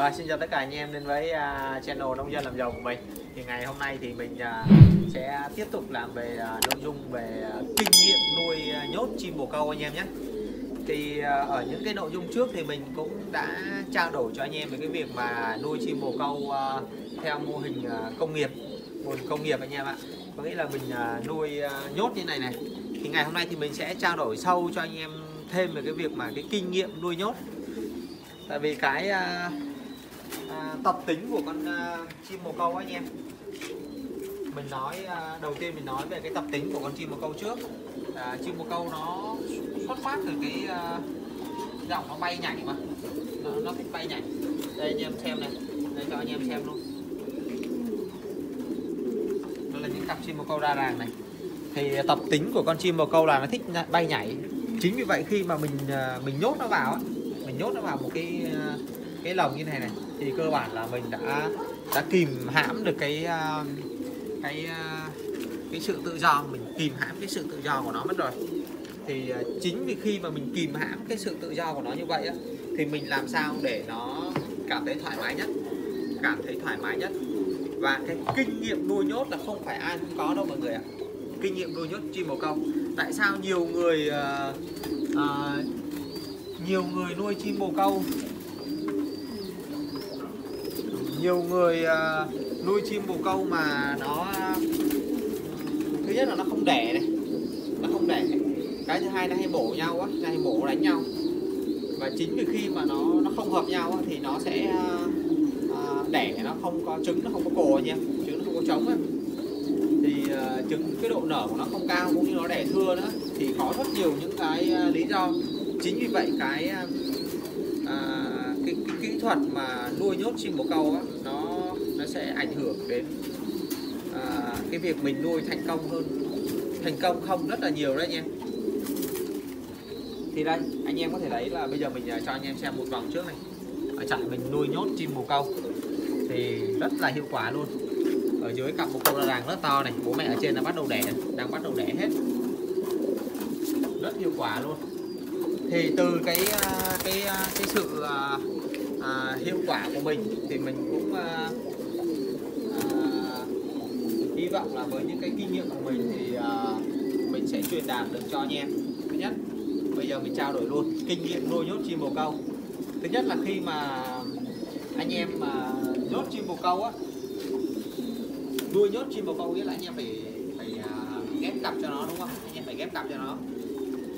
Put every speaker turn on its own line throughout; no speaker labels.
Rồi xin chào tất cả anh em đến với uh, channel nông dân làm giàu của mình. Thì ngày hôm nay thì mình uh, sẽ tiếp tục làm về uh, nội dung về uh, kinh nghiệm nuôi uh, nhốt chim bồ câu anh em nhé. Thì uh, ở những cái nội dung trước thì mình cũng đã trao đổi cho anh em về cái việc mà nuôi chim bồ câu uh, theo mô hình uh, công nghiệp mô hình công nghiệp anh em ạ. Có nghĩa là mình uh, nuôi uh, nhốt như này này. Thì ngày hôm nay thì mình sẽ trao đổi sâu cho anh em thêm về cái việc mà cái kinh nghiệm nuôi nhốt. Tại vì cái uh, tập tính của con ờ, chim bồ câu anh em. Mình nói ờ, đầu tiên mình nói về cái tập tính của con chim bồ câu trước. À, chim bồ câu nó xuất phát từ cái dòng giọng nó bay nhảy mà. Nó, nó thích bay nhảy. Đây anh em xem này. Đây cho anh em xem luôn. Đây là những cặp chim bồ câu đa ràng này. Thì tập tính của con chim bồ câu là nó thích bay nhảy. Chính vì vậy khi mà mình mình nhốt nó vào mình nhốt nó vào một cái cái lồng như này này thì cơ bản là mình đã đã kìm hãm được cái à, cái à, cái sự tự do. Mình kìm hãm cái sự tự do của nó mất rồi. Thì à, chính vì khi mà mình kìm hãm cái sự tự do của nó như vậy á, thì mình làm sao để nó cảm thấy thoải mái nhất? Cảm thấy thoải mái nhất. Và cái kinh nghiệm nuôi nhốt là không phải ai cũng có đâu mọi người ạ. Kinh nghiệm nuôi nhốt chim bồ câu. Tại sao nhiều người uh, uh, nhiều người nuôi chim bồ câu nhiều người uh, nuôi chim bồ câu mà nó thứ nhất là nó không đẻ này nó không đẻ. Cái thứ hai nó hay bổ nhau á nó hay bổ đánh nhau. Và chính vì khi mà nó nó không hợp nhau á, thì nó sẽ uh, đẻ nó không có trứng nó không có cồ nha trứng nó không có trống á. Thì uh, trứng cái độ nở của nó không cao cũng như nó đẻ thưa nữa thì có rất nhiều những cái uh, lý do. Chính vì vậy cái uh, thuật mà nuôi nhốt chim bồ câu á, nó nó sẽ ảnh hưởng đến à, cái việc mình nuôi thành công hơn thành công không rất là nhiều đấy anh em. Thì đây anh em có thể thấy là bây giờ mình à, cho anh em xem một vòng trước này. Ở trại mình nuôi nhốt chim bồ câu thì rất là hiệu quả luôn. Ở dưới cặp bồ câu là đàn rất to này bố mẹ ở trên là bắt đầu đẻ đang bắt đầu đẻ hết. Rất hiệu quả luôn. Thì từ cái à, cái à, cái sự à, hiệu quả của mình thì mình cũng à, à, hy vọng là với những cái kinh nghiệm của mình thì à, mình sẽ truyền đạt được cho anh em. Thứ nhất bây giờ mình trao đổi luôn kinh nghiệm nuôi nhốt chim bồ câu. Thứ nhất là khi mà anh em mà nhốt chim bồ câu á nuôi nhốt chim bồ câu nghĩa là anh em phải phải uh, ghép cặp cho nó đúng không? Anh em phải ghép cặp cho nó.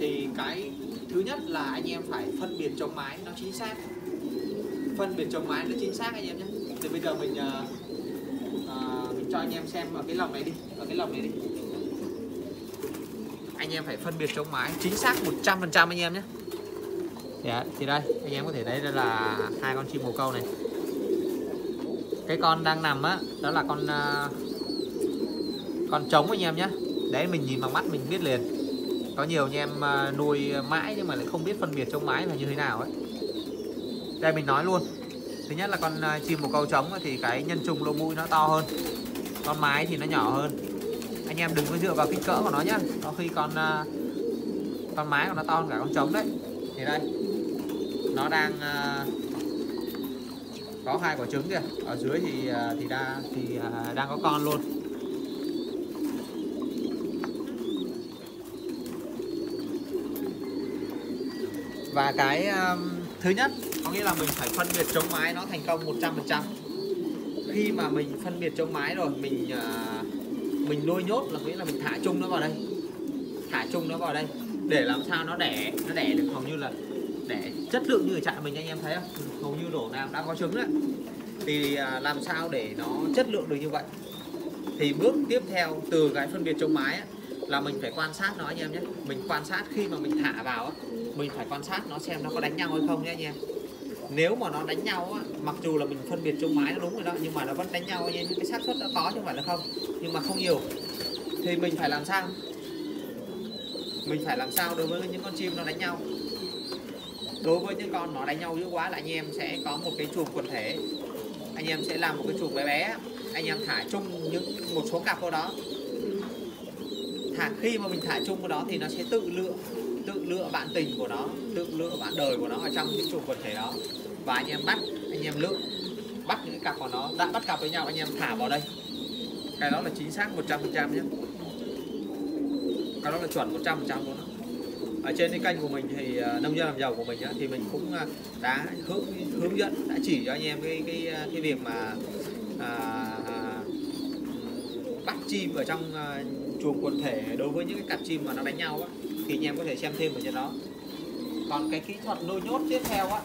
Thì cái thứ nhất là anh em phải phân biệt chống mái nó chính xác phân biệt chống mái nó chính xác anh em nhé. Thì bây giờ mình uh, mình cho anh em xem ở cái lồng này đi ở cái lồng này đi. Anh em phải phân biệt chống mái chính xác 100% anh em nhé. Yeah, thì đây anh em có thể thấy đây là hai con chim bồ câu này. Cái con đang nằm á đó là con uh, con trống anh em nhé. Đấy mình nhìn bằng mắt mình biết liền. Có nhiều anh em uh, nuôi mãi nhưng mà lại không biết phân biệt chống mái là như thế nào ấy đây mình nói luôn. Thứ nhất là con à, chim bồ câu trống thì cái nhân trùng lỗ mũi nó to hơn. Con mái thì nó nhỏ hơn. Anh em đừng có dựa vào kích cỡ của nó nhá. Có khi con à, con mái của nó to hơn cả con trống đấy. Thì đây. Nó đang à, có hai quả trứng kìa. Ở dưới thì thì đa thì đang có con luôn. Và cái um, thứ nhất có nghĩa là mình phải phân biệt chống mái nó thành công 100% khi mà mình phân biệt chống mái rồi mình uh, mình nuôi nhốt là nghĩa là mình thả chung nó vào đây. Thả chung nó vào đây. Để làm sao nó đẻ nó đẻ được hầu như là đẻ chất lượng như ở trại mình anh em thấy không? Hầu như đổ nào đã có trứng đấy. Thì uh, làm sao để nó chất lượng được như vậy? Thì bước tiếp theo từ cái phân biệt chống mái ấy, là mình phải quan sát nó anh em nhé. Mình quan sát khi mà mình thả vào ấy, mình phải quan sát nó xem nó có đánh nhau hay không nhé anh em nếu mà nó đánh nhau á, mặc dù là mình phân biệt chung mái nó đúng rồi đó nhưng mà nó vẫn đánh nhau nên cái xác suất nó có chứ không phải là không. Nhưng mà không nhiều. Thì mình phải làm sao? Mình phải làm sao đối với những con chim nó đánh nhau? Đối với những con nó đánh nhau dữ quá là anh em sẽ có một cái chuồng quần thể. Anh em sẽ làm một cái chuồng bé bé. Anh em thả chung những một số cặp vào đó. Thả khi mà mình thả chung vào đó thì nó sẽ tự lựa tự lựa bạn tình của nó tự lựa bạn đời của nó ở trong những chùm quần thể đó. Và anh em bắt anh em lựa bắt những cặp của nó đã bắt cặp với nhau anh em thả vào đây. Cái đó là chính xác 100% nhé. Cái đó là chuẩn 100% luôn đó. ở trên cái kênh của mình thì ờ, nông dân làm giàu của mình á, thì mình cũng ờ, đã hướng hướng dẫn đã chỉ cho anh em cái cái ờ, cái việc mà à, bắt chim ở trong chuồng quần thể đối với những cái cặp chim mà nó đánh nhau á thì anh em có thể xem thêm ở trên đó. Còn cái kỹ thuật nuôi nhốt tiếp theo á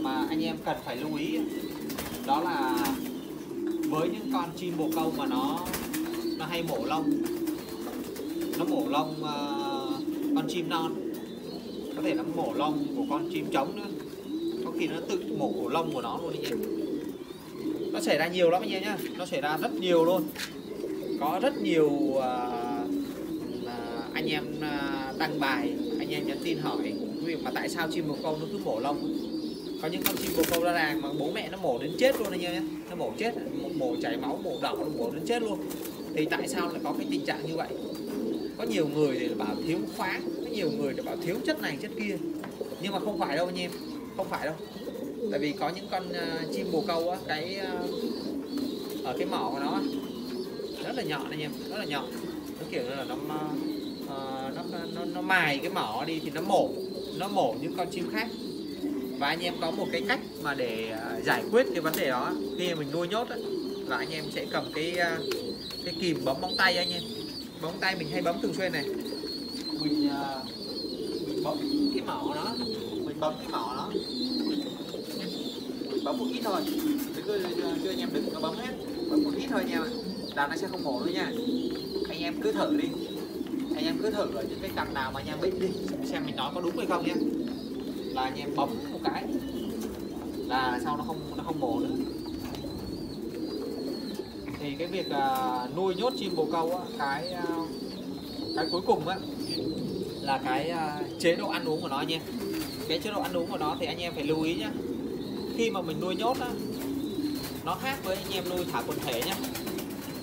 mà anh em cần phải lưu ý đó là với những con chim bồ câu mà nó nó hay mổ lông nó mổ lông uh, con chim non có thể nó mổ lông của con chim trống nữa. Có khi nó tự mổ lông của nó luôn anh em nó xảy ra nhiều lắm anh em nhá nó xảy ra rất nhiều luôn. Có rất nhiều uh, uh, anh em ờ, đăng bài anh em nhắn tin hỏi. Việc mà tại sao chim bồ câu nó cứ mổ lông? Có những con chim bồ câu ra làng mà bố mẹ nó mổ đến chết luôn anh em nhé. Nó mổ chết mổ chảy máu mổ đỏ nó mổ đến chết luôn. Thì tại sao lại có cái tình trạng như vậy? Có nhiều người thì bảo thiếu khoáng có nhiều người thì bảo thiếu chất này chất kia. Nhưng mà không phải đâu anh em không phải đâu. Tại vì có những con uh, chim bồ câu á cái uh, ở cái mỏ của nó rất là nhọn anh em rất là nhọn nó kiểu là nó uh, Ờ, nó, nó nó mài cái mỏ đi thì nó mổ. Nó mổ những con chim khác. Và anh em có một cái cách mà để ờ, giải quyết cái vấn đề đó. Khi mình nuôi nhốt ấy, là anh em sẽ cầm cái ờ, cái kìm bấm móng tay anh em. Bóng tay mình hay bấm thường xuyên này. Mình, mình bấm cái mỏ nó mình bấm cái mỏ nó mình bấm một ít thôi. Đừng cứ cho anh em đừng có bấm hết. Bấm một ít thôi nha. Là nó sẽ không mổ nữa nha. Anh em cứ thử đi em cứ thử ở những cái cặp nào mà anh em biết đi xem mình nói có đúng hay không nhé. Là anh em bấm một cái là sau nó không nó không mổ nữa. Thì cái việc uh, nuôi nhốt chim bồ câu á, cái uh, cái cuối cùng á là cái uh, chế độ ăn uống của nó nha cái chế độ ăn uống của nó thì anh em phải lưu ý nhé. Khi mà mình nuôi nhốt á nó khác với anh em nuôi thả quần thể nhé.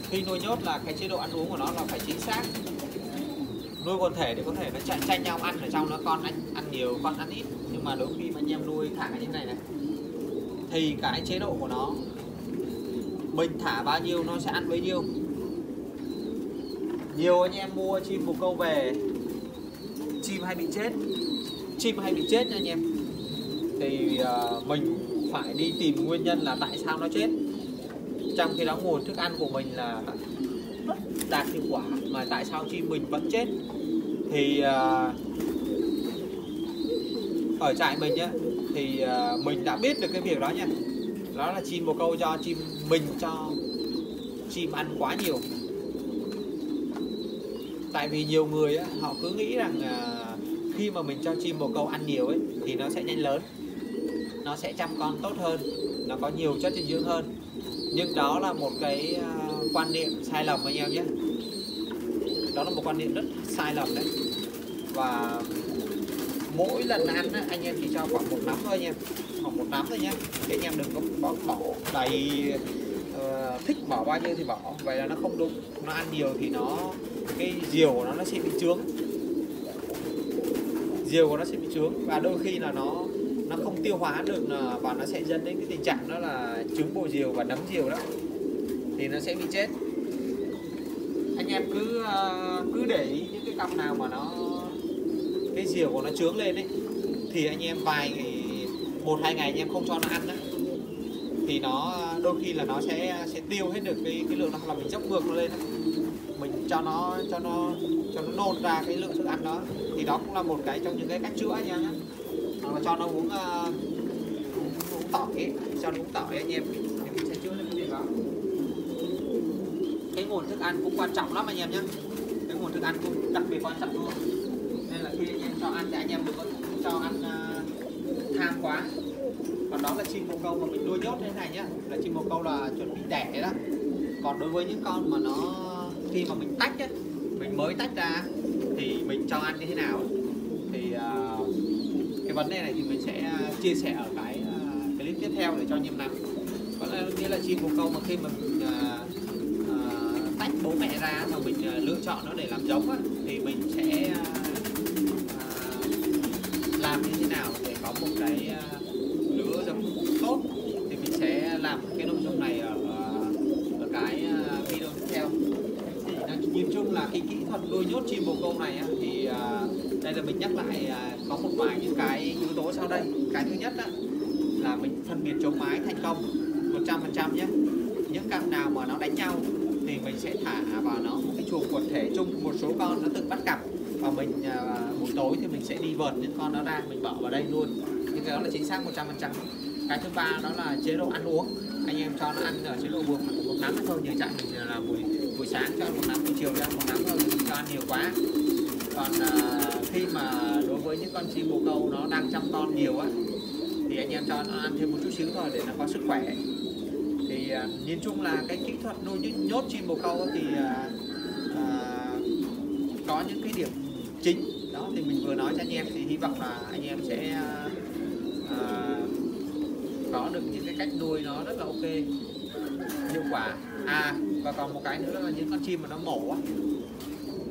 Khi nuôi nhốt là cái chế độ ăn uống của nó là phải chính xác nuôi quần thể thì có thể nó chạy tranh nhau ăn ở trong nó con ăn ăn nhiều con ăn ít. Nhưng mà đôi khi mà anh em nuôi thả như thế này này thì cái chế độ của nó mình thả bao nhiêu nó sẽ ăn bấy nhiêu. Nhiều anh em mua chim bồ câu về chim hay bị chết chim hay bị chết nha anh em. Thì uh, mình phải đi tìm nguyên nhân là tại sao nó chết. Trong khi đó nguồn thức ăn của mình là đạt hiệu quả mà tại sao chim mình vẫn chết? Thì uh, ở trại mình nhá thì uh, mình đã biết được cái việc đó nha đó là chim bồ câu cho chim mình cho chim ăn quá nhiều. Tại vì nhiều người á, họ cứ nghĩ rằng uh, khi mà mình cho chim bồ câu ăn nhiều ấy thì nó sẽ nhanh lớn nó sẽ chăm con tốt hơn nó có nhiều chất dinh dưỡng hơn. Nhưng đó là một cái uh, quan niệm sai lầm anh em nhé. Đó là một quan niệm rất sai lầm đấy. Và mỗi lần ăn á, anh em chỉ cho khoảng một nắm thôi anh em. Khoảng một nắm thôi nhé. Để anh em đừng có bỏ, bỏ đầy uh, thích bỏ bao nhiêu thì bỏ. Vậy là nó không đúng nó ăn nhiều thì nó cái diều của nó nó sẽ bị trướng. Diều của nó sẽ bị trướng. Và đôi khi là nó nó không tiêu hóa được và nó sẽ dẫn đến cái tình trạng đó là trứng bồ diều và nấm diều đó thì nó sẽ bị chết. Anh em cứ ờ, cứ để ý những cái cặp nào mà nó cái diều của nó trướng lên đấy, thì anh em vài một hai ngày anh em không cho nó ăn đó thì nó đôi khi là nó sẽ sẽ tiêu hết được cái cái lượng đó là mình dốc ngược nó lên đó. mình cho nó cho nó cho nó nôn ra cái lượng thức ăn đó thì đó cũng là một cái trong những cái cách chữa nha hoặc là cho nó uống uh, uống tỏi cho nó uống tỏi anh em thì mình sẽ chữa được cái việc đó cái nguồn thức ăn cũng quan trọng lắm anh em nhé. Cái nguồn thức ăn cũng đặc biệt quan trọng luôn. Nên là khi anh em cho ăn thì anh em đừng có cho ăn uh, tham quá. Còn đó là chim bồ câu mà mình nuôi nhốt như thế này nhá. Là chim bồ câu là chuẩn bị đẻ đấy đó. Còn đối với những con mà nó khi mà mình tách ấy, mình mới tách ra thì mình cho ăn như thế nào? Thì uh, cái vấn đề này thì mình sẽ ờ, chia sẻ ở cái uh, clip tiếp theo để cho anh em nắm. Có nghĩa là chim bồ câu mà khi mà mình uh, bố mẹ ra mà mình ờ, lựa chọn nó để làm giống á, thì mình sẽ ờ, ờ, làm như thế nào để có một cái lứa giống tốt. Thì mình sẽ làm cái nội dung này ở, ở cái video tiếp theo. Thì nói nhìn chung là cái kỹ thuật nuôi nhốt chim bồ câu này á, thì đây là mình nhắc lại có một vài những cái yếu tố sau đây. Cái thứ nhất á, là mình phân biệt chống mái thành công 100% nhé. Những cặp nào mà nó đánh nhau thì mình sẽ thả vào nó một cái chuồng quần thể chung. Một số con nó từng bắt cặp. Và mình à, buổi tối thì mình sẽ đi vợt những con đó ra mình bỏ vào đây luôn. Nhưng cái đó là chính xác 100% cái thứ ba đó là chế độ ăn uống. Anh em cho nó ăn ở chế độ buộc một nắng thôi. Như chạy mình là buổi buổi sáng cho ăn một nắng buổi chiều cho ăn một nắng thôi. Cho ăn nhiều quá. Còn à, khi mà đối với những con chim bồ câu nó đang chăm con nhiều á thì anh em cho nó ăn thêm một chút xíu thôi để nó có sức khỏe thì à, nhìn chung là cái kỹ thuật nuôi nhốt- nhốt chim bồ câu thì à, à, có những cái điểm chính. Đó thì mình vừa nói cho anh em thì hy vọng là anh em sẽ à, à, có được những cái cách nuôi nó rất là ok hiệu quả. À và còn một cái nữa là những con chim mà nó mổ á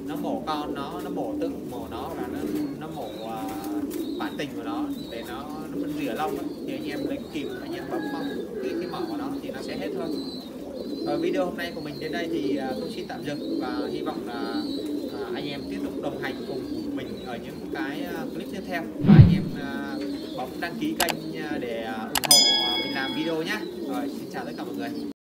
nó mổ con nó nó mổ tự mổ nó và nó nó mổ à, bản tình của nó để nó nó mình rửa lông thì anh em lấy kìm anh em bấm vào cái cái mỏ của nó thì nó sẽ hết thôi rồi video hôm nay của mình đến đây thì à, tôi xin tạm dừng và hy vọng là à, anh em tiếp tục đồng hành cùng mình ở những cái à, clip tiếp theo. Và anh em bấm đăng ký kênh để ủng hộ mình làm video nhé rồi, xin chào tất cả mọi người.